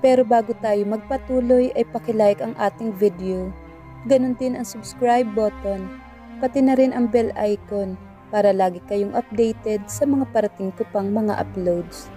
Pero bago tayo magpatuloy ay pakilike ang ating video. Ganon din ang subscribe button, pati na rin ang bell icon para lagi kayong updated sa mga parating ko pang mga uploads.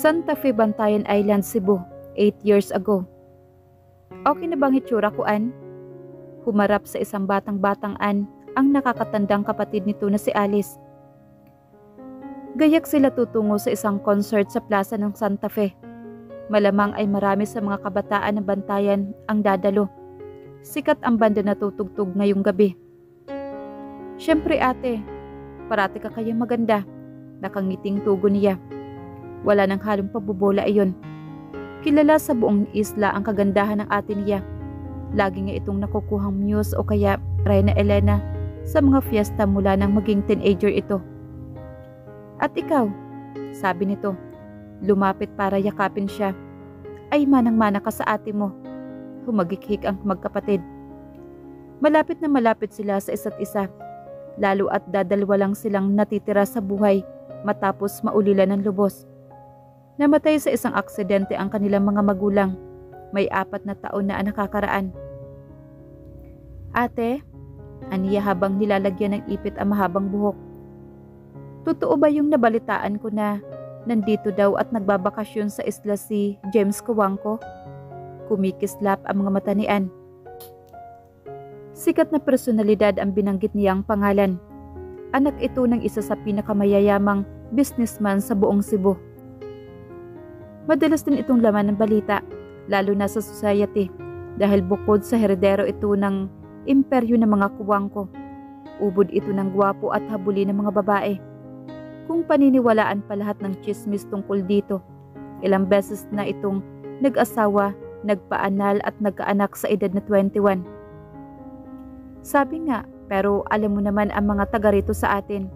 Santa Fe Bantayan Island, Cebu, 8 years ago. Okay na bang itsura ko, An? Humarap sa isang batang-batang An ang nakakatandang kapatid nito na si Alice. Gayak sila tutungo sa isang concert sa plaza ng Santa Fe. Malamang ay marami sa mga kabataan ng bantayan ang dadalo. Sikat ang banda na tutugtog ngayong gabi. Siyempre ate, parati ka kayang maganda. Nakangiting tugo niya. Wala nang halong pabubola iyon. Kilala sa buong isla ang kagandahan ng ate niya. Lagi nga itong nakukuhang muse o kaya Reyna Elena sa mga fiesta mula nang maging teenager ito. At ikaw, sabi nito, lumapit para yakapin siya. Ay manang-mana ka sa ate mo. Humagikhik ang magkapatid. Malapit na malapit sila sa isa't isa. Lalo at dadalwa lang silang natitira sa buhay matapos maulilan ng lubos. Namatay sa isang aksidente ang kanilang mga magulang. May apat na taon na nakakaraan. Ate, aniya habang nilalagyan ng ipit ang mahabang buhok. Totoo ba yung nabalitaan ko na nandito daw at nagbabakasyon sa isla si James Kuwangko? Kumikislap ang mga mata ni Anne. Sikat na personalidad ang binanggit niyang pangalan. Anak ito ng isa sa pinakamayayamang businessman sa buong Cebu. Madalas din itong laman ng balita, lalo na sa society, dahil bukod sa heredero ito ng imperyo ng mga kuwangko. Ubod ito ng gwapo at habuli ng mga babae. Kung paniniwalaan pa lahat ng chismis tungkol dito, ilang beses na itong nag-asawa, nagpaanal at nagkaanak sa edad na 21. Sabi nga, pero alam mo naman ang mga taga rito sa atin.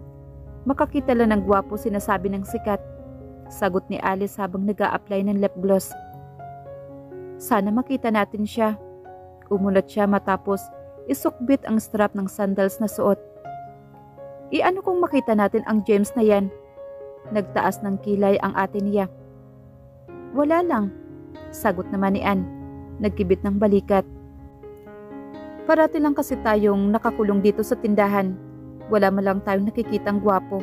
Makakita lang ng gwapo sinasabi ng sikat Sagot ni Alice habang nag apply ng lip gloss. Sana makita natin siya. Umulat siya matapos isukbit ang strap ng sandals na suot. Iano kung makita natin ang James na yan? Nagtaas ng kilay ang ate niya. Wala lang, sagot naman ni Anne. Nagkibit ng balikat. Parati lang kasi tayong nakakulong dito sa tindahan. Wala man lang tayong nakikitang gwapo.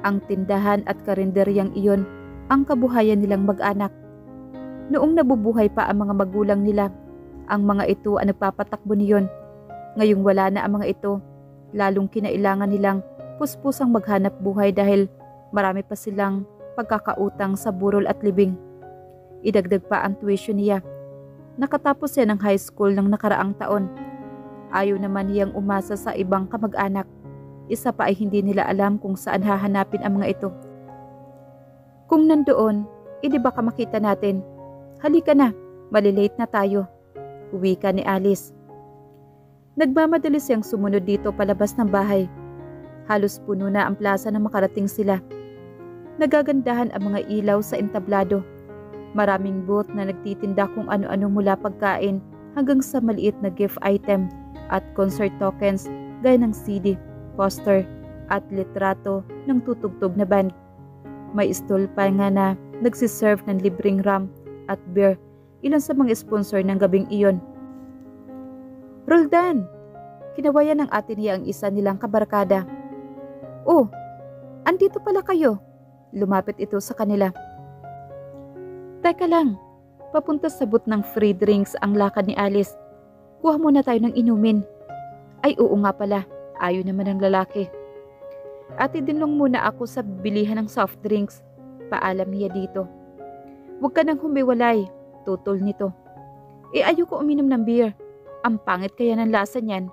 Ang tindahan at karinderyang iyon ang kabuhayan nilang mag-anak. Noong nabubuhay pa ang mga magulang nila, ang mga ito ang nagpapatakbo niyon. Ngayong wala na ang mga ito, lalong kinailangan nilang puspusang maghanap buhay dahil marami pa silang pagkakautang sa burol at libing. Idagdag pa ang tuition niya. Nakatapos siya ng high school ng nakaraang taon. Ayaw naman niyang umasa sa ibang kamag-anak isa pa ay hindi nila alam kung saan hahanapin ang mga ito. Kung nandoon, edi baka makita natin. Halika na, malilate na tayo. Uwi ka ni Alice. Nagmamadali siyang sumunod dito palabas ng bahay. Halos puno na ang plaza na makarating sila. Nagagandahan ang mga ilaw sa entablado. Maraming booth na nagtitinda kung ano-ano mula pagkain hanggang sa maliit na gift item at concert tokens gaya ng CD poster at litrato ng tutugtog na band. May stall pa nga na nagsiserve ng libreng rum at beer, ilan sa mga sponsor ng gabing iyon. Roldan! Kinawayan ng ate niya ang isa nilang kabarkada. Oh, andito pala kayo. Lumapit ito sa kanila. Teka lang, papunta sa but ng free drinks ang lakad ni Alice. Kuha muna tayo ng inumin. Ay oo nga pala, Ayaw naman ng lalaki. Ate dinlong muna ako sa bilihan ng soft drinks. Paalam niya dito. Huwag ka nang humiwalay. Tutol nito. E ayoko uminom ng beer. Ang pangit kaya ng lasa niyan.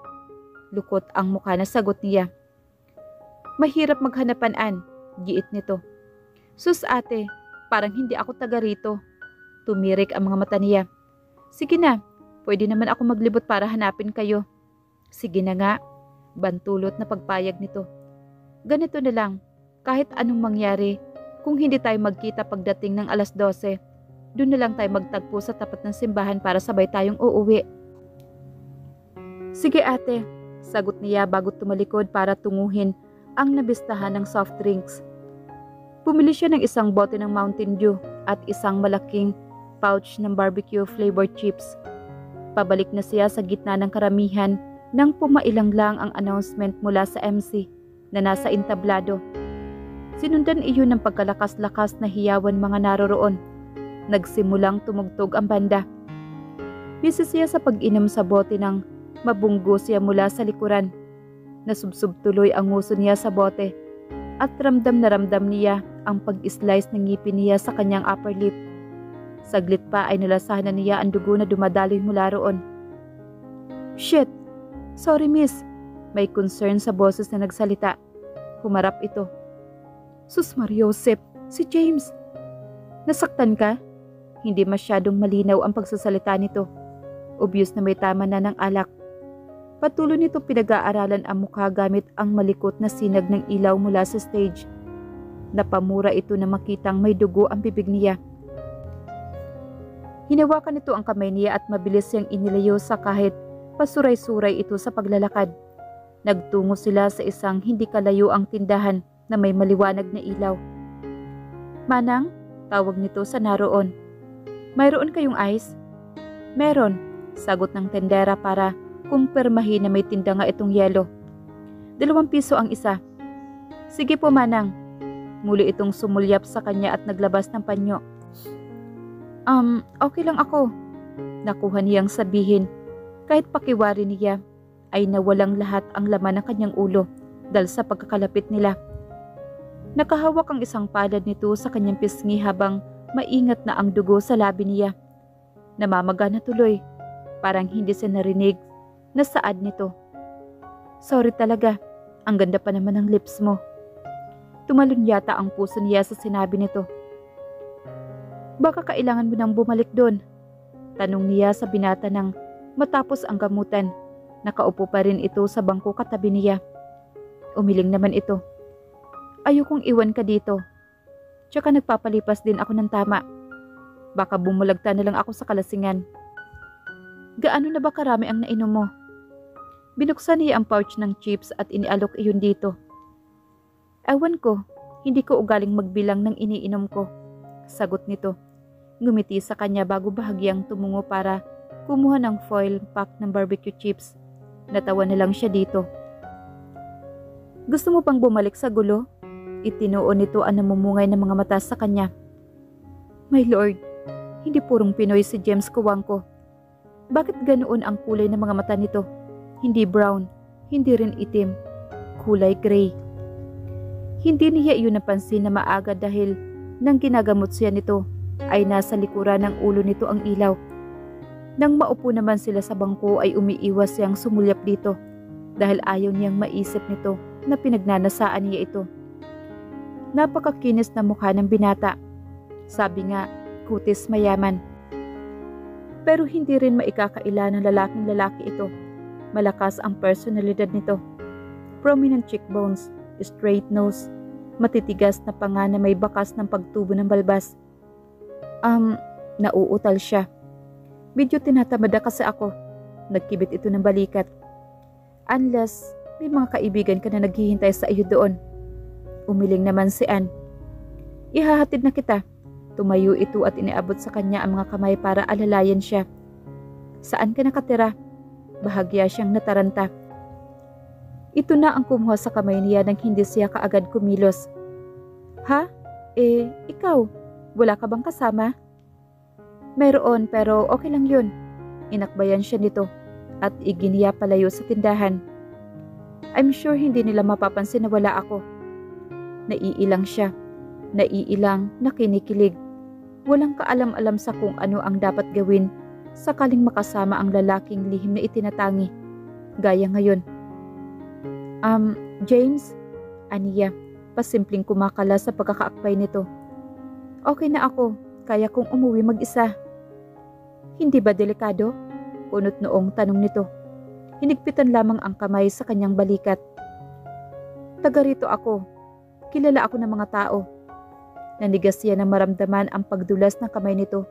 Lukot ang mukha na sagot niya. Mahirap maghanapan an. Giit nito. Sus ate, parang hindi ako taga rito. Tumirik ang mga mata niya. Sige na, pwede naman ako maglibot para hanapin kayo. Sige na nga. Bantulot na pagpayag nito. Ganito na lang, kahit anong mangyari, kung hindi tayo magkita pagdating ng alas 12, Doon na lang tayo magtagpo sa tapat ng simbahan para sabay tayong uuwi. Sige ate, sagot niya bago tumalikod para tunguhin ang nabistahan ng soft drinks. Pumili siya ng isang bote ng Mountain Dew at isang malaking pouch ng barbecue flavored chips. Pabalik na siya sa gitna ng karamihan nang pumailang lang ang announcement mula sa MC na nasa entablado. Sinundan iyon ng pagkalakas-lakas na hiyawan mga naroroon. Nagsimulang tumugtog ang banda. Busy siya sa pag-inom sa bote ng mabunggo siya mula sa likuran. Nasubsob tuloy ang nguso niya sa bote at ramdam na ramdam niya ang pag-slice ng ngipin niya sa kanyang upper lip. Saglit pa ay nalasahan na niya ang dugo na dumadaloy mula roon. Shit! Sorry miss. May concern sa boses na nagsalita. Humarap ito. Sus Mariosep, si James. Nasaktan ka? Hindi masyadong malinaw ang pagsasalita nito. Obvious na may tama na ng alak. Patuloy nito pinag-aaralan ang mukha gamit ang malikot na sinag ng ilaw mula sa stage. Napamura ito na makitang may dugo ang bibig niya. Hinawakan nito ang kamay niya at mabilis siyang inilayo sa kahit Pasuray-suray ito sa paglalakad. Nagtungo sila sa isang hindi kalayo ang tindahan na may maliwanag na ilaw. Manang, tawag nito sa naroon. Mayroon kayong ice? Meron, sagot ng tendera para kumpirmahin na may tinda nga itong yelo. Dalawang piso ang isa. Sige po manang. Muli itong sumulyap sa kanya at naglabas ng panyo. Um, okay lang ako. Nakuha niyang sabihin kahit pakiwari niya ay nawalang lahat ang laman ng kanyang ulo dahil sa pagkakalapit nila. Nakahawak ang isang palad nito sa kanyang pisngi habang maingat na ang dugo sa labi niya. Namamaga na tuloy, parang hindi siya narinig na saad nito. Sorry talaga, ang ganda pa naman ng lips mo. Tumalon yata ang puso niya sa sinabi nito. Baka kailangan mo nang bumalik doon? Tanong niya sa binata ng Matapos ang gamutan, nakaupo pa rin ito sa bangko katabi niya. Umiling naman ito. Ayokong iwan ka dito. Tsaka nagpapalipas din ako ng tama. Baka bumulagta na lang ako sa kalasingan. Gaano na ba karami ang nainom mo? Binuksan niya ang pouch ng chips at inialok iyon dito. Ewan ko, hindi ko ugaling magbilang ng iniinom ko. Sagot nito. Ngumiti sa kanya bago bahagyang tumungo para Kumuha ng foil pack ng barbecue chips. Natawa na lang siya dito. Gusto mo pang bumalik sa gulo? Itinuon nito ang namumungay ng mga mata sa kanya. My lord, hindi purong Pinoy si James Kuwangko. Bakit ganoon ang kulay ng mga mata nito? Hindi brown, hindi rin itim, kulay gray. Hindi niya iyon napansin na maaga dahil nang ginagamot siya nito ay nasa likuran ng ulo nito ang ilaw nang maupo naman sila sa bangko ay umiiwas siyang sumulyap dito dahil ayaw niyang maisip nito na pinagnanasaan niya ito. Napakakinis na mukha ng binata. Sabi nga, kutis mayaman. Pero hindi rin maikakaila ng lalaking lalaki ito. Malakas ang personalidad nito. Prominent cheekbones, straight nose, matitigas na panga na may bakas ng pagtubo ng balbas. Um, nauutal siya. Medyo tinatamada kasi ako. Nagkibit ito ng balikat. Unless may mga kaibigan ka na naghihintay sa iyo doon. Umiling naman si Ann. Ihahatid na kita. Tumayo ito at iniabot sa kanya ang mga kamay para alalayan siya. Saan ka nakatira? Bahagya siyang nataranta. Ito na ang kumuha sa kamay niya nang hindi siya kaagad kumilos. Ha? Eh, ikaw, wala ka bang kasama? Meron pero okay lang yun. Inakbayan siya nito at iginiya palayo sa tindahan. I'm sure hindi nila mapapansin na wala ako. Naiilang siya. Naiilang na kinikilig. Walang kaalam-alam sa kung ano ang dapat gawin sakaling makasama ang lalaking lihim na itinatangi. Gaya ngayon. Um, James? Aniya, pasimpleng kumakala sa pagkakaakpay nito. Okay na ako, kaya kong umuwi mag-isa. Hindi ba delikado? Kunot noong tanong nito. Hinigpitan lamang ang kamay sa kanyang balikat. Taga rito ako. Kilala ako ng mga tao. Nanigas siya na maramdaman ang pagdulas ng kamay nito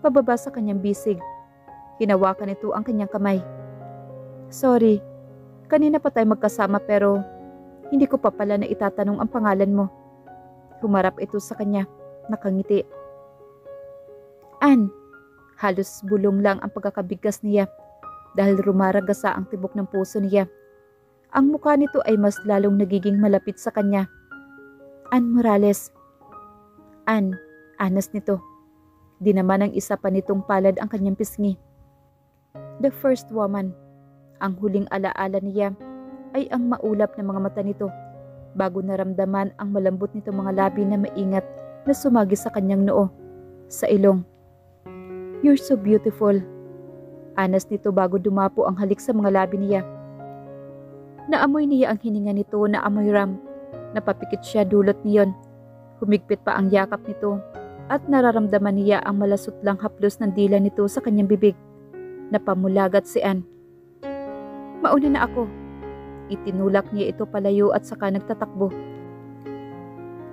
pababa sa kanyang bisig. Hinawakan nito ang kanyang kamay. Sorry, kanina pa tayo magkasama pero hindi ko pa pala na itatanong ang pangalan mo. Humarap ito sa kanya, nakangiti. An, halos bulong lang ang pagkakabigkas niya dahil rumaragasa ang tibok ng puso niya. Ang mukha nito ay mas lalong nagiging malapit sa kanya. An Morales. An, anas nito. Di naman ang isa pa nitong palad ang kanyang pisngi. The first woman. Ang huling alaala niya ay ang maulap na mga mata nito bago naramdaman ang malambot nito mga labi na maingat na sumagi sa kanyang noo, sa ilong. You're so beautiful. Anas nito bago dumapo ang halik sa mga labi niya. Naamoy niya ang hininga nito na amoy ram. Napapikit siya dulot niyon. Humigpit pa ang yakap nito at nararamdaman niya ang malasot lang haplos ng dila nito sa kanyang bibig. Napamulagat si Anne. Mauna na ako. Itinulak niya ito palayo at saka nagtatakbo.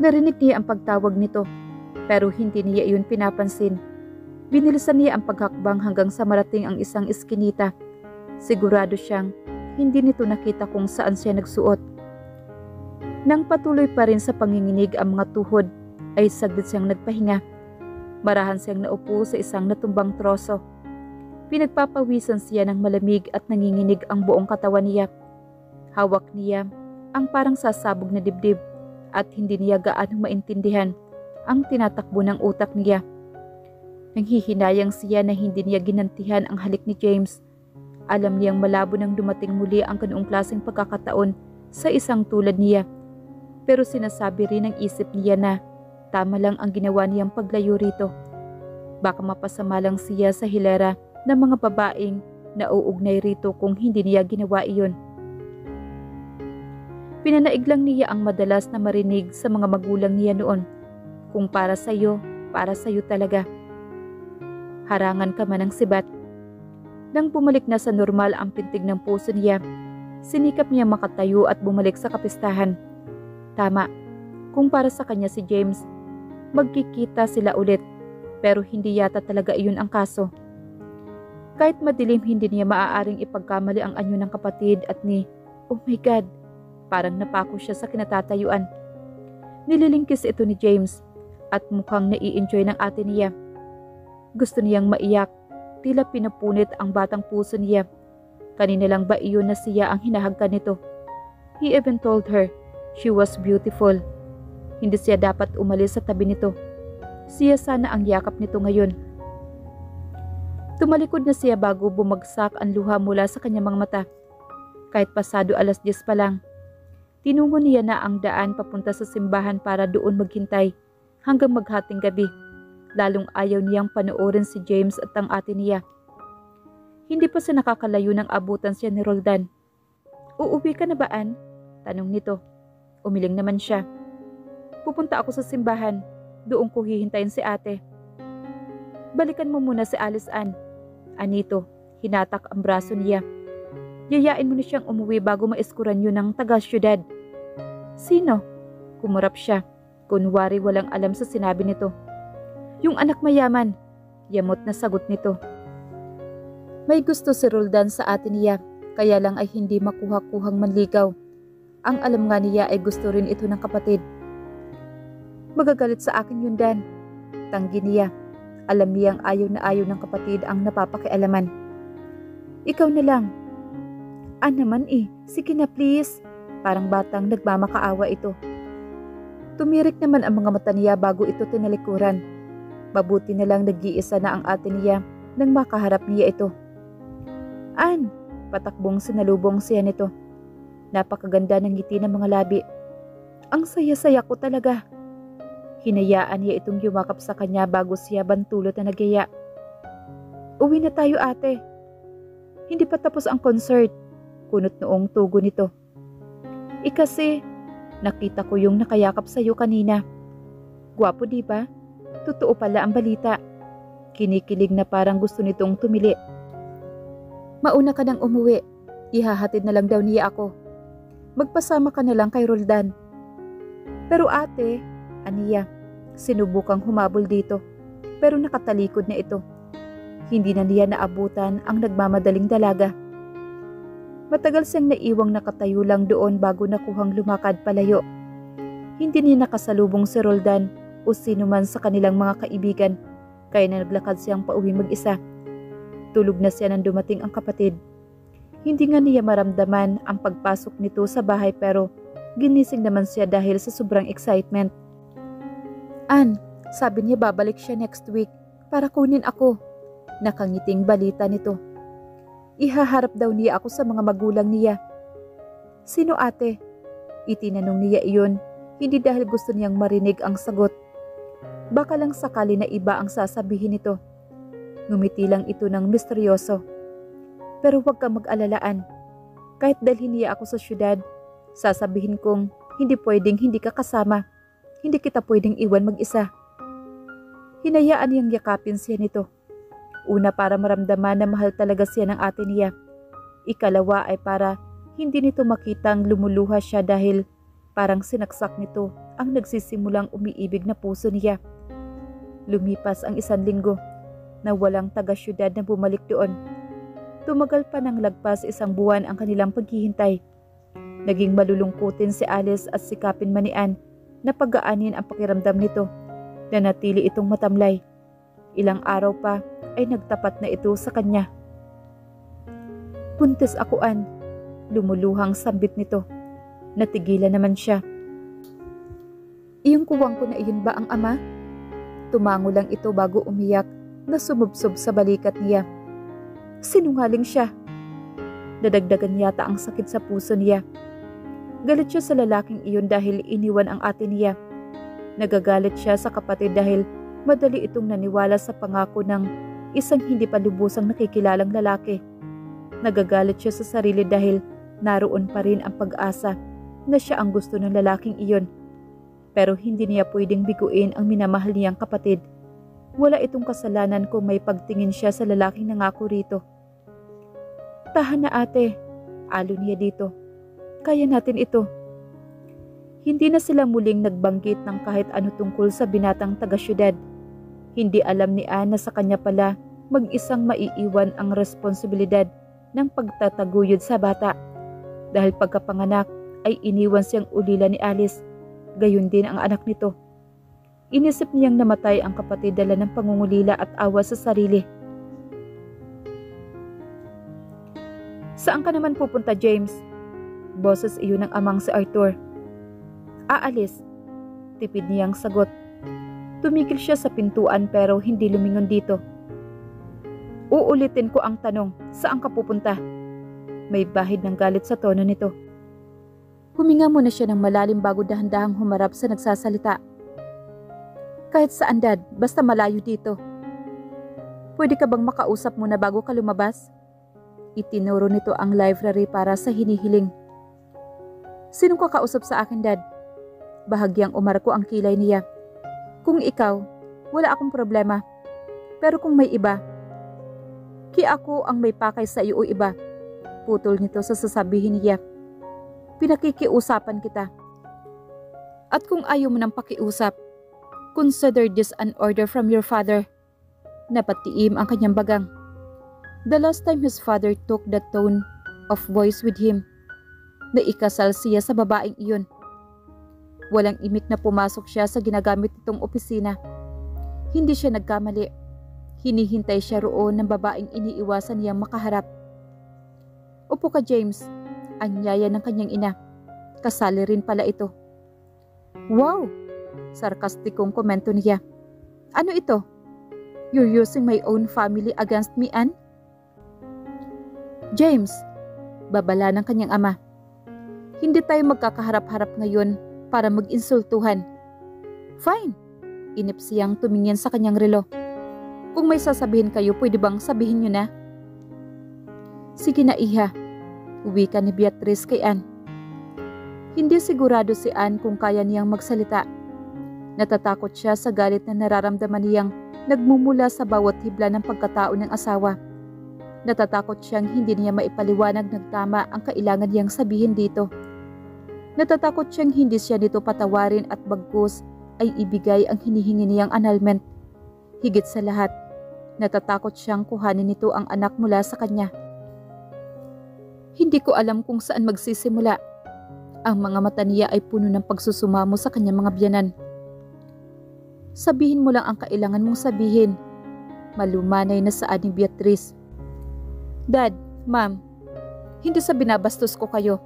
Narinig niya ang pagtawag nito pero hindi niya iyon pinapansin. Binilisan niya ang paghakbang hanggang sa marating ang isang iskinita. Sigurado siyang hindi nito nakita kung saan siya nagsuot. Nang patuloy pa rin sa panginginig ang mga tuhod, ay saglit siyang nagpahinga. Marahan siyang naupo sa isang natumbang troso. Pinagpapawisan siya ng malamig at nanginginig ang buong katawan niya. Hawak niya ang parang sasabog na dibdib at hindi niya gaano maintindihan ang tinatakbo ng utak niya. Nanghihinayang siya na hindi niya ginantihan ang halik ni James alam niyang malabo nang dumating muli ang kanoong klaseng pagkakataon sa isang tulad niya. Pero sinasabi rin ng isip niya na tama lang ang ginawa niyang paglayo rito. Baka mapasama lang siya sa hilera ng mga babaeng na uugnay rito kung hindi niya ginawa iyon. Pinanaig lang niya ang madalas na marinig sa mga magulang niya noon. Kung para sa iyo, para sa iyo talaga. Harangan ka man ng sibat nang bumalik na sa normal ang pintig ng puso niya, sinikap niya makatayo at bumalik sa kapistahan. Tama, kung para sa kanya si James, magkikita sila ulit pero hindi yata talaga iyon ang kaso. Kahit madilim hindi niya maaaring ipagkamali ang anyo ng kapatid at ni, oh my God, parang napako siya sa kinatatayuan. Nililingkis ito ni James at mukhang nai-enjoy ng ate niya. Gusto niyang maiyak Tila pinapunit ang batang puso niya. Kanina lang ba iyon na siya ang hinahagkan nito? He even told her she was beautiful. Hindi siya dapat umalis sa tabi nito. Siya sana ang yakap nito ngayon. Tumalikod na siya bago bumagsak ang luha mula sa kanyang mga mata. Kahit pasado alas 10 pa lang, tinungo niya na ang daan papunta sa simbahan para doon maghintay hanggang maghating gabi. Lalong ayaw niyang panoorin si James at ang ate niya. Hindi pa sa nakakalayo ng abutan siya ni Roldan. Uuwi ka na ba, Ann? Tanong nito. Umiling naman siya. Pupunta ako sa simbahan. Doon ko hihintayin si ate. Balikan mo muna si Alice Ann. Anito, hinatak ang braso niya. Yayain mo na siyang umuwi bago maiskuran yun ng taga-syudad. Sino? Kumurap siya. Kunwari walang alam sa sinabi nito. Yung anak mayaman. Yamot na sagot nito. May gusto si Roldan sa atin niya, kaya lang ay hindi makuha-kuhang manligaw. Ang alam nga niya ay gusto rin ito ng kapatid. Magagalit sa akin yun, Dan. Tanggi niya. Alam niyang ayaw na ayaw ng kapatid ang napapakialaman. Ikaw na lang. Ah naman eh, sige na please. Parang batang nagmamakaawa ito. Tumirik naman ang mga mata niya bago ito tinalikuran. Mabuti na lang nag-iisa na ang ate niya nang makaharap niya ito. An, patakbong sinalubong siya nito. Napakaganda ng ngiti ng mga labi. Ang saya-saya ko talaga. Hinayaan niya itong yumakap sa kanya bago siya bantulot na nagyaya. Uwi na tayo ate. Hindi pa tapos ang concert. Kunot noong tugo nito. Ikasi, nakita ko yung nakayakap sa iyo kanina. Gwapo di ba? Totoo pala ang balita. Kinikilig na parang gusto nitong tumili. Mauna ka nang umuwi. Ihahatid na lang daw niya ako. Magpasama ka na lang kay Roldan. Pero ate, aniya, sinubukang humabol dito. Pero nakatalikod na ito. Hindi na niya naabutan ang nagmamadaling dalaga. Matagal siyang naiwang nakatayo lang doon bago nakuhang lumakad palayo. Hindi niya nakasalubong si Roldan o sino man sa kanilang mga kaibigan, kaya na naglakad siyang pauwi mag-isa. Tulog na siya nang dumating ang kapatid. Hindi nga niya maramdaman ang pagpasok nito sa bahay pero ginising naman siya dahil sa sobrang excitement. An, sabi niya babalik siya next week para kunin ako. Nakangiting balita nito. Ihaharap daw niya ako sa mga magulang niya. Sino ate? Itinanong niya iyon, hindi dahil gusto niyang marinig ang sagot. Baka lang sakali na iba ang sasabihin nito. Ngumiti lang ito ng misteryoso. Pero huwag kang mag-alalaan. Kahit dalhin niya ako sa syudad, sasabihin kong hindi pwedeng hindi ka kasama. Hindi kita pwedeng iwan mag-isa. Hinayaan niyang yakapin siya nito. Una para maramdaman na mahal talaga siya ng ate niya. Ikalawa ay para hindi nito makitang lumuluha siya dahil parang sinaksak nito ang nagsisimulang umiibig na puso niya. Lumipas ang isang linggo na walang taga-syudad na bumalik doon. Tumagal pa ng lagpas isang buwan ang kanilang paghihintay. Naging malulungkutin si Alice at si Kapin Manian na pagaanin ang pakiramdam nito na natili itong matamlay. Ilang araw pa ay nagtapat na ito sa kanya. Puntes ako an, lumuluhang sambit nito. Natigilan naman siya. Iyong kuwang ko na iyon ba ang ama? Tumango lang ito bago umiyak na sumubsob sa balikat niya. Sinungaling siya. Dadagdagan yata ang sakit sa puso niya. Galit siya sa lalaking iyon dahil iniwan ang ate niya. Nagagalit siya sa kapatid dahil madali itong naniwala sa pangako ng isang hindi pa lubusang nakikilalang lalaki. Nagagalit siya sa sarili dahil naroon pa rin ang pag-asa na siya ang gusto ng lalaking iyon. Pero hindi niya pwedeng biguin ang minamahal niyang kapatid. Wala itong kasalanan kung may pagtingin siya sa lalaking nangako rito. Tahan na ate, alo niya dito. Kaya natin ito. Hindi na sila muling nagbanggit ng kahit ano tungkol sa binatang taga-syudad. Hindi alam ni Anne na sa kanya pala mag-isang maiiwan ang responsibilidad ng pagtataguyod sa bata. Dahil pagkapanganak ay iniwan siyang ulila ni Alice, gayon din ang anak nito. Inisip niyang namatay ang kapatid dala ng pangungulila at awa sa sarili. Saan ka naman pupunta, James? Boses iyon ng amang si Arthur. Aalis. Tipid niyang sagot. Tumigil siya sa pintuan pero hindi lumingon dito. Uulitin ko ang tanong, saan ka pupunta? May bahid ng galit sa tono nito. Huminga muna siya ng malalim bago dahan-dahang humarap sa nagsasalita. Kahit saan dad, basta malayo dito. Pwede ka bang makausap muna bago ka lumabas? Itinuro nito ang library para sa hinihiling. Sinong kakausap sa akin dad? Bahagyang umarko ang kilay niya. Kung ikaw, wala akong problema. Pero kung may iba, Ki ako ang may pakay sa iyo o iba. Putol nito sa sasabihin niya. Pinakikiusapan kita. At kung ayaw mo ng pakiusap, consider this an order from your father. Napatiim ang kanyang bagang. The last time his father took that tone of voice with him, naikasal siya sa babaeng iyon. Walang imik na pumasok siya sa ginagamit nitong opisina. Hindi siya nagkamali Hinihintay siya roon ng babaeng iniiwasan niyang makaharap. Upo ka James, anyaya ng kanyang ina. Kasali rin pala ito. Wow! Sarkastikong komento niya. Ano ito? You're using my own family against me, Anne? James, babala ng kanyang ama. Hindi tayo magkakaharap-harap ngayon para mag-insultuhan. Fine. Inip siyang tumingin sa kanyang relo. Kung may sasabihin kayo, pwede bang sabihin nyo na? Sige na iha, uwi ka ni Beatrice kay Anne. Hindi sigurado si Anne kung kaya niyang magsalita. Natatakot siya sa galit na nararamdaman niyang nagmumula sa bawat hibla ng pagkatao ng asawa. Natatakot siyang hindi niya maipaliwanag ng tama ang kailangan niyang sabihin dito. Natatakot siyang hindi siya nito patawarin at bagkus ay ibigay ang hinihingi niyang annulment. Higit sa lahat, Natatakot siyang kuhanin nito ang anak mula sa kanya. Hindi ko alam kung saan magsisimula. Ang mga mata niya ay puno ng pagsusumamo sa kanyang mga biyanan. Sabihin mo lang ang kailangan mong sabihin. Malumanay na sa ni Beatrice. Dad, Ma'am, hindi sa binabastos ko kayo.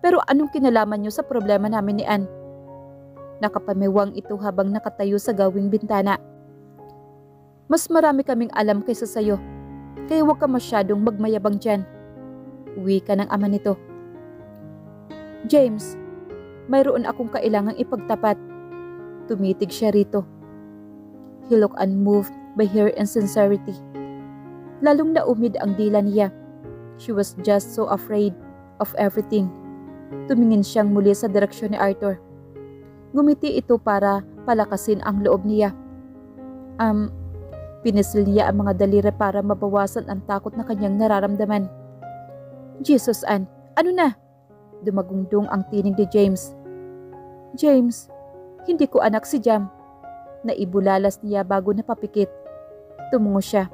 Pero anong kinalaman niyo sa problema namin ni Anne? Nakapamiwang ito habang nakatayo sa gawing bintana. Mas marami kaming alam kaysa sayo. Kaya huwag ka masyadong magmayabang dyan. Uwi ka ng ama nito. James, mayroon akong kailangang ipagtapat. Tumitig siya rito. He looked unmoved by her insincerity. Lalong naumid ang dila niya. She was just so afraid of everything. Tumingin siyang muli sa direksyon ni Arthur. Gumiti ito para palakasin ang loob niya. Um, Pinisil niya ang mga daliri para mabawasan ang takot na kanyang nararamdaman. Jesus Ann, ano na? Dumagungdong ang tinig ni James. James, hindi ko anak si Jam. Naibulalas niya bago napapikit. Tumungo siya.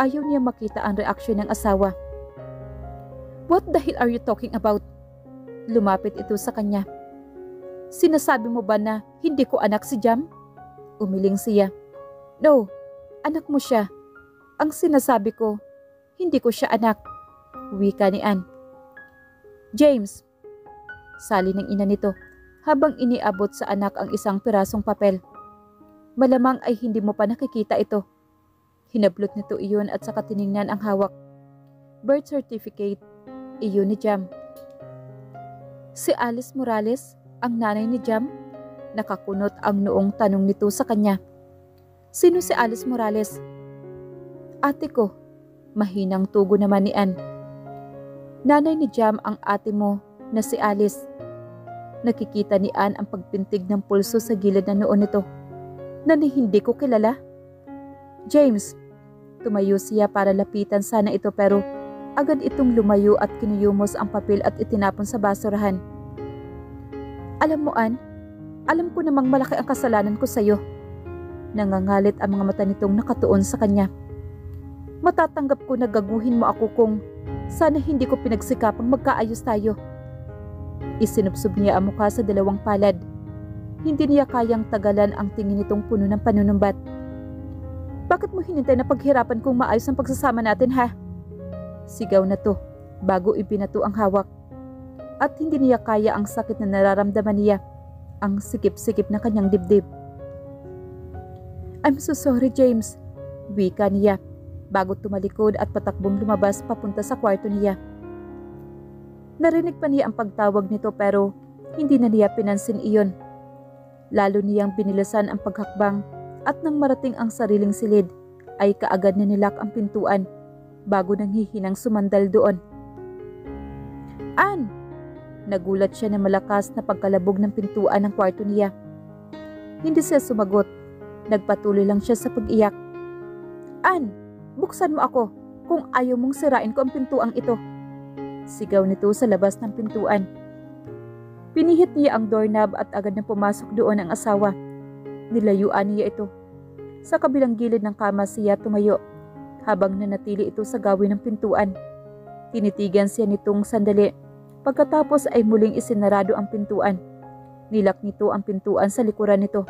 Ayaw niya makita ang reaksyon ng asawa. What the hell are you talking about? Lumapit ito sa kanya. Sinasabi mo ba na hindi ko anak si Jam? Umiling siya. No, Anak mo siya. Ang sinasabi ko, hindi ko siya anak. Wika ni Anne. James, sali ng ina nito habang iniabot sa anak ang isang pirasong papel. Malamang ay hindi mo pa nakikita ito. Hinablot nito iyon at saka tiningnan ang hawak. Birth certificate, iyon ni Jam. Si Alice Morales, ang nanay ni Jam, nakakunot ang noong tanong nito sa kanya. Sino si Alice Morales? Ate ko. Mahinang tugo naman ni Ann. Nanay ni Jam ang ate mo na si Alice. Nakikita ni Ann ang pagpintig ng pulso sa gilid na noon nito na hindi ko kilala. James, tumayo siya para lapitan sana ito pero agad itong lumayo at kinuyumos ang papel at itinapon sa basurahan. Alam mo Ann, alam ko namang malaki ang kasalanan ko sa iyo. Nangangalit ang mga mata nitong nakatuon sa kanya. Matatanggap ko na gaguhin mo ako kung sana hindi ko pinagsikapang magkaayos tayo. Isinubsob niya ang mukha sa dalawang palad. Hindi niya kayang tagalan ang tingin nitong puno ng panunumbat. Bakit mo hinintay na paghirapan kung maayos ang pagsasama natin ha? Sigaw na to bago ibinato ang hawak. At hindi niya kaya ang sakit na nararamdaman niya, ang sikip-sikip na kanyang dibdib. I'm so sorry, James. Wika niya bago tumalikod at patakbong lumabas papunta sa kwarto niya. Narinig pa niya ang pagtawag nito pero hindi na niya pinansin iyon. Lalo niyang binilasan ang paghakbang at nang marating ang sariling silid ay kaagad na nilak ang pintuan bago nang hihinang sumandal doon. An! Nagulat siya na malakas na pagkalabog ng pintuan ng kwarto niya. Hindi siya sumagot Nagpatuloy lang siya sa pag-iyak. An, buksan mo ako kung ayaw mong sirain ko ang pintuang ito. Sigaw nito sa labas ng pintuan. Pinihit niya ang doorknob at agad na pumasok doon ang asawa. Nilayuan niya ito. Sa kabilang gilid ng kama siya tumayo habang nanatili ito sa gawin ng pintuan. Tinitigan siya nitong sandali. Pagkatapos ay muling isinarado ang pintuan. Nilak nito ang pintuan sa likuran nito.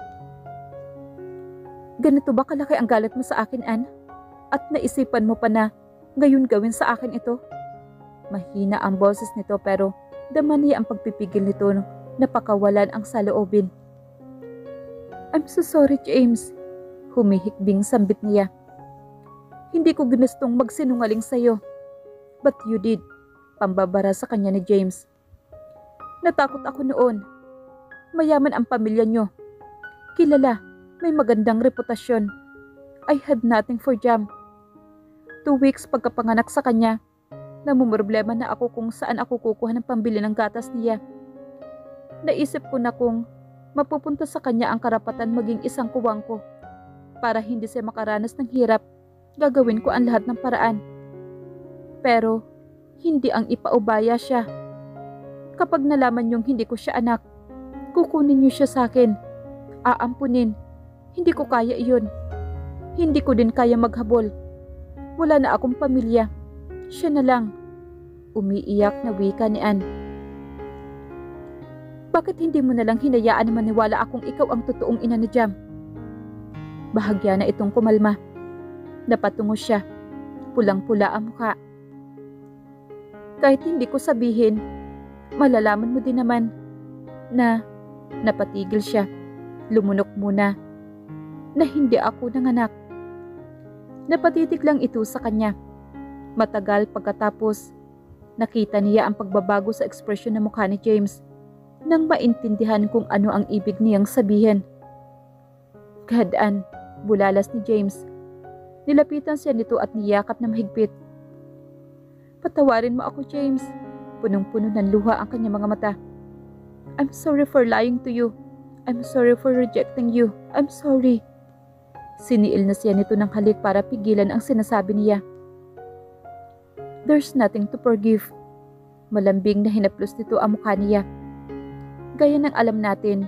Ganito ba kalaki ang galit mo sa akin, Ann? At naisipan mo pa na ngayon gawin sa akin ito? Mahina ang boses nito pero dama niya ang pagpipigil nito na pakawalan ang saloobin. I'm so sorry, James. Humihikbing sambit niya. Hindi ko ginustong magsinungaling sa'yo. But you did. Pambabara sa kanya ni James. Natakot ako noon. Mayaman ang pamilya nyo. Kilala may magandang reputasyon. I had nothing for Jam. Two weeks pagkapanganak sa kanya, namumroblema na ako kung saan ako kukuha ng pambili ng gatas niya. Naisip ko na kung mapupunta sa kanya ang karapatan maging isang kuwang ko. Para hindi siya makaranas ng hirap, gagawin ko ang lahat ng paraan. Pero, hindi ang ipaubaya siya. Kapag nalaman niyong hindi ko siya anak, kukunin niyo siya sa akin. Aampunin hindi ko kaya iyon. Hindi ko din kaya maghabol. Wala na akong pamilya. Siya na lang. Umiiyak na wika ni Anne. Bakit hindi mo na lang hinayaan na maniwala akong ikaw ang totoong ina ni Jam? Bahagya na itong kumalma. Napatungo siya. Pulang-pula ang mukha. Kahit hindi ko sabihin, malalaman mo din naman na napatigil siya. Lumunok muna na hindi ako nanganak. Napatitig lang ito sa kanya. Matagal pagkatapos, nakita niya ang pagbabago sa ekspresyon ng mukha ni James nang maintindihan kung ano ang ibig niyang sabihin. Gadaan, bulalas ni James. Nilapitan siya nito at niyakap na mahigpit. Patawarin mo ako, James. Punong-puno ng luha ang kanyang mga mata. I'm sorry for lying to you. I'm sorry for rejecting you. I'm sorry. Siniil na siya nito ng halik para pigilan ang sinasabi niya. There's nothing to forgive. Malambing na hinaplos nito ang mukha niya. Gaya ng alam natin,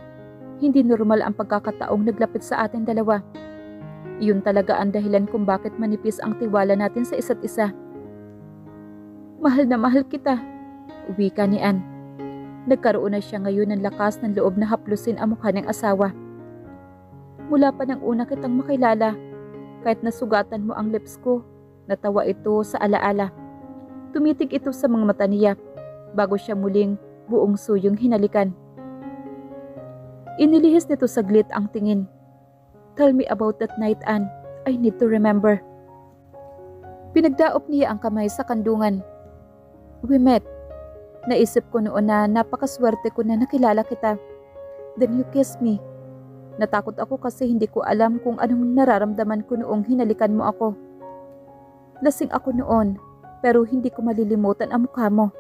hindi normal ang pagkakataong naglapit sa ating dalawa. Iyon talaga ang dahilan kung bakit manipis ang tiwala natin sa isa't isa. Mahal na mahal kita, uwi ka ni Anne. Nagkaroon na siya ngayon ng lakas ng loob na haplusin ang mukha ng asawa. Mula pa ng una kitang makilala, kahit nasugatan mo ang lips ko, natawa ito sa alaala. Tumitig ito sa mga mata niya bago siya muling buong suyong hinalikan. Inilihis nito saglit ang tingin. Tell me about that night, Anne. I need to remember. Pinagdaop niya ang kamay sa kandungan. We met. Naisip ko noon na napakaswerte ko na nakilala kita. Then you kissed me. Natakot ako kasi hindi ko alam kung anong nararamdaman ko noong hinalikan mo ako. Lasing ako noon, pero hindi ko malilimutan ang mukha mo.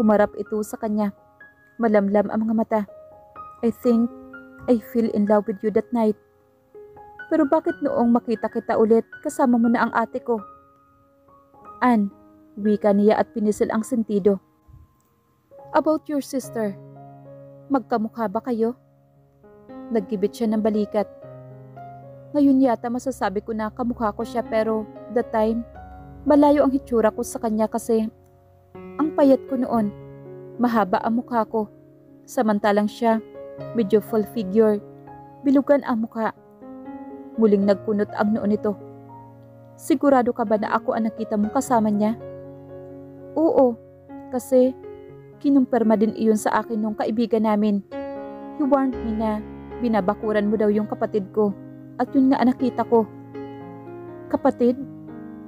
Humarap ito sa kanya. Malamlam ang mga mata. I think I feel in love with you that night. Pero bakit noong makita kita ulit, kasama mo na ang ate ko? An, wika niya at pinisil ang sentido. About your sister, magkamukha ba kayo? Naggibit siya ng balikat. Ngayon yata masasabi ko na kamukha ko siya pero that time, malayo ang hitsura ko sa kanya kasi ang payat ko noon, mahaba ang mukha ko. Samantalang siya, Medyo full figure. Bilugan ang mukha. Muling nagkunot ang noon nito. Sigurado ka ba na ako ang nakita mong kasama niya? Oo, kasi kinumpirma din iyon sa akin nung kaibigan namin. He warned me na binabakuran mo daw yung kapatid ko at yun nga nakita ko. Kapatid?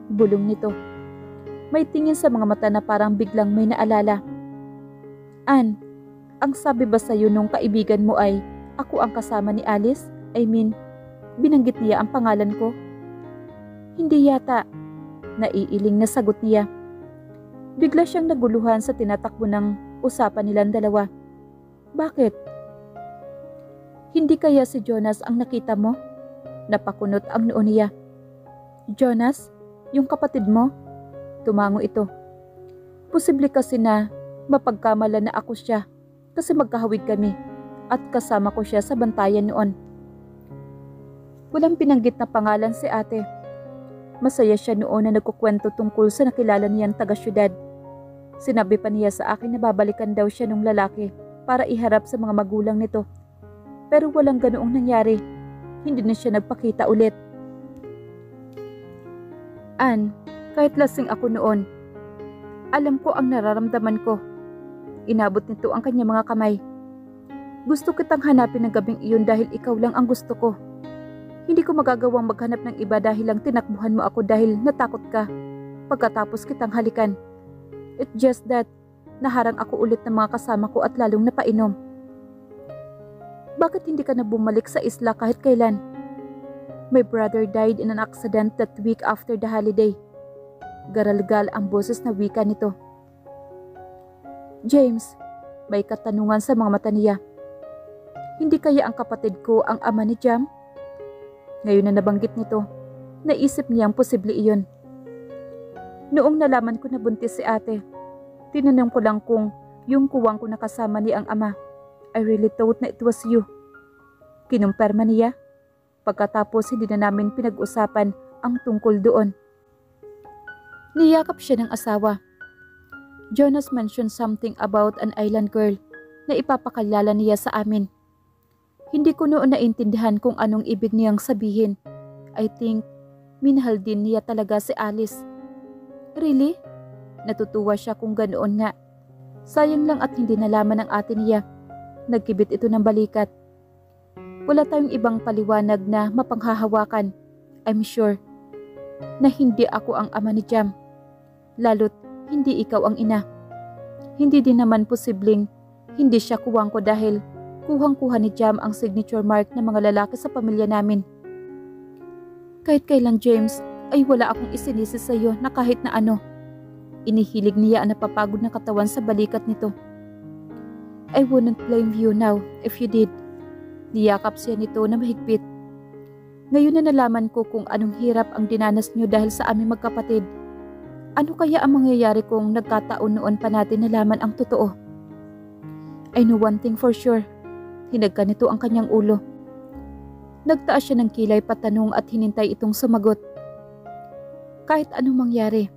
Bulong nito. May tingin sa mga mata na parang biglang may naalala. An, ang sabi ba sa'yo nung kaibigan mo ay ako ang kasama ni Alice? I mean, binanggit niya ang pangalan ko? Hindi yata. Naiiling na sagot niya. Bigla siyang naguluhan sa tinatakbo ng usapan nilang dalawa. Bakit? Hindi kaya si Jonas ang nakita mo? Napakunot ang noo niya. Jonas? Yung kapatid mo? Tumango ito. Posible kasi na mapagkamala na ako siya kasi magkahawig kami at kasama ko siya sa bantayan noon. Walang pinanggit na pangalan si ate. Masaya siya noon na nagkukwento tungkol sa nakilala niyang taga-syudad. Sinabi pa niya sa akin na babalikan daw siya ng lalaki para iharap sa mga magulang nito. Pero walang ganoong nangyari. Hindi na siya nagpakita ulit. An, kahit lasing ako noon, alam ko ang nararamdaman ko Inabot nito ang kanyang mga kamay. Gusto kitang hanapin ng gabing iyon dahil ikaw lang ang gusto ko. Hindi ko magagawang maghanap ng iba dahil lang tinakbuhan mo ako dahil natakot ka pagkatapos kitang halikan. It's just that naharang ako ulit ng mga kasama ko at lalong napainom. Bakit hindi ka na bumalik sa isla kahit kailan? My brother died in an accident that week after the holiday. Garalgal ang boses na wika nito. James, may katanungan sa mga mata niya. Hindi kaya ang kapatid ko ang ama ni Jam? Ngayon na nabanggit nito, naisip niyang posible iyon. Noong nalaman ko na buntis si ate, tinanong ko lang kung yung kuwang ko nakasama ni ang ama. I really thought na it was you. Kinumpirma niya. pagkatapos hindi na namin pinag-usapan ang tungkol doon. Niyakap siya ng asawa. Jonas mentioned something about an island girl na ipapakalala niya sa amin. Hindi ko noon naintindihan kung anong ibig niyang sabihin. I think minahal din niya talaga si Alice. Really? Natutuwa siya kung ganoon nga. Sayang lang at hindi nalaman ng ate niya. Nagkibit ito ng balikat. Wala tayong ibang paliwanag na mapanghahawakan. I'm sure na hindi ako ang ama ni Jam. Lalo't hindi ikaw ang ina. Hindi din naman posibleng hindi siya kuwang ko dahil kuhang-kuha ni Jam ang signature mark ng mga lalaki sa pamilya namin. Kahit kailan James ay wala akong isinisi sa iyo na kahit na ano. Inihilig niya ang napapagod na katawan sa balikat nito. I wouldn't blame you now if you did. Niyakap siya nito na mahigpit. Ngayon na nalaman ko kung anong hirap ang dinanas niyo dahil sa aming magkapatid. Ano kaya ang mangyayari kung nagkataon noon pa natin nalaman ang totoo? I know one thing for sure. Hinagka nito ang kanyang ulo. Nagtaas siya ng kilay patanong at hinintay itong sumagot. Kahit anong mangyari,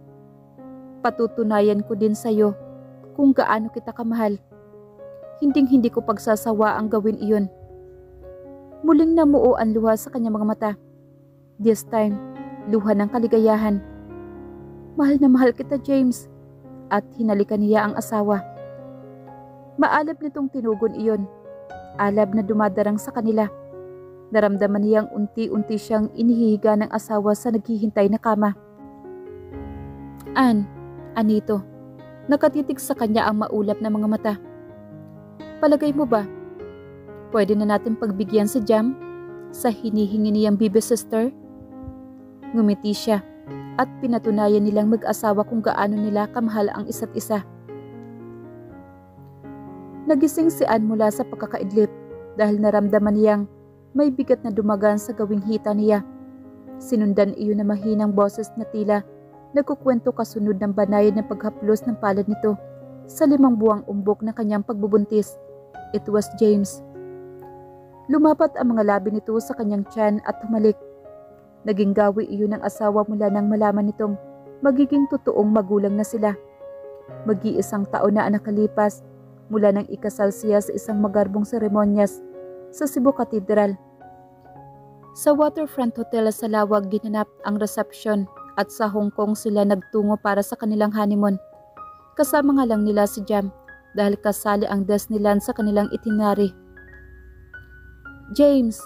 patutunayan ko din sa iyo kung gaano kita kamahal. Hinding hindi ko pagsasawa ang gawin iyon. Muling namuo ang luha sa kanyang mga mata. This time, luha ng kaligayahan. Mahal na mahal kita, James. At hinalikan niya ang asawa. Maalab nitong tinugon iyon. Alab na dumadarang sa kanila. Naramdaman niyang unti-unti siyang inihihiga ng asawa sa naghihintay na kama. An, Anito, nakatitig sa kanya ang maulap na mga mata. Palagay mo ba, Pwede na natin pagbigyan si Jam sa hinihingi niyang bibi sister? Ngumiti siya at pinatunayan nilang mag-asawa kung gaano nila kamahal ang isa't isa. Nagising si Anne mula sa pagkakaidlip dahil naramdaman niyang may bigat na dumagan sa gawing hita niya. Sinundan iyon na mahinang boses na tila nagkukwento kasunod ng banayad na paghaplos ng palad nito sa limang buwang umbok ng kanyang pagbubuntis. It was James. Lumapat ang mga labi nito sa kanyang tiyan at humalik. Naging gawi iyon ng asawa mula nang malaman nitong magiging totoong magulang na sila. Mag-iisang taon na ang nakalipas mula nang ikasal siya sa isang magarbong seremonyas sa Cebu Cathedral. Sa Waterfront Hotel sa Lawag ginanap ang reception at sa Hong Kong sila nagtungo para sa kanilang honeymoon. Kasama nga lang nila si Jam dahil kasali ang Disneyland sa kanilang itinerary. James!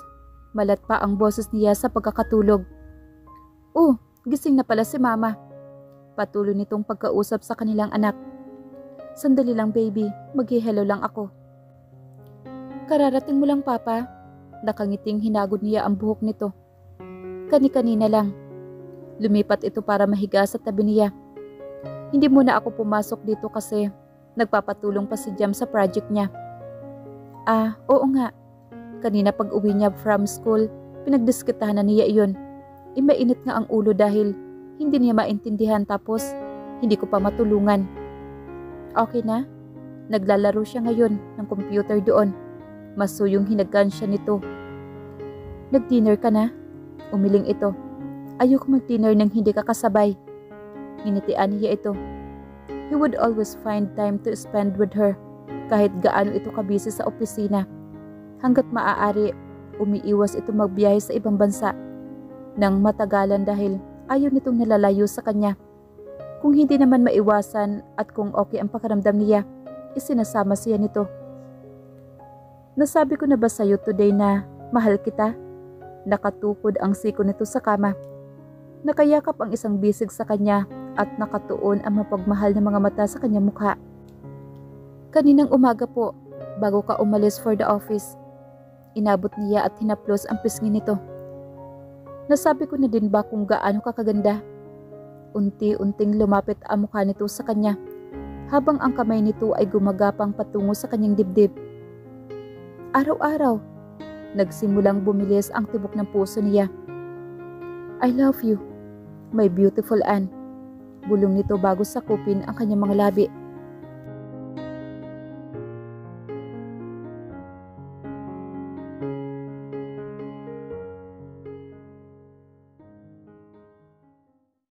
Malat pa ang boses niya sa pagkakatulog. Oh, gising na pala si mama. Patuloy nitong pagkausap sa kanilang anak. Sandali lang baby, mag-hello lang ako. Kararating mo lang papa. Nakangiting hinagod niya ang buhok nito. Kani-kanina lang. Lumipat ito para mahiga sa tabi niya. Hindi muna ako pumasok dito kasi nagpapatulong pa si Jam sa project niya. Ah, oo nga. Kanina pag uwi niya from school, pinagdiskitahan na niya iyon. Imainit nga ang ulo dahil hindi niya maintindihan tapos hindi ko pa matulungan. Okay na? Naglalaro siya ngayon ng computer doon. Masuyong hinagan siya nito. Nag-dinner ka na? Umiling ito. Ayoko mag-dinner nang hindi ka kasabay. Minitian niya ito. He would always find time to spend with her kahit gaano ito kabisi sa opisina hanggat maaari umiiwas ito magbiyahe sa ibang bansa nang matagalan dahil ayaw nitong nalalayo sa kanya. Kung hindi naman maiwasan at kung okay ang pakiramdam niya, isinasama siya nito. Nasabi ko na ba sa iyo today na mahal kita? Nakatukod ang siko nito sa kama. Nakayakap ang isang bisig sa kanya at nakatuon ang mapagmahal na mga mata sa kanyang mukha. Kaninang umaga po, bago ka umalis for the office, Inabot niya at hinaplos ang pisngi nito. Nasabi ko na din ba kung gaano kakaganda? Unti-unting lumapit ang mukha nito sa kanya habang ang kamay nito ay gumagapang patungo sa kanyang dibdib. Araw-araw, nagsimulang bumilis ang tibok ng puso niya. I love you, my beautiful Anne. Bulong nito bago sakupin ang kanyang mga labi.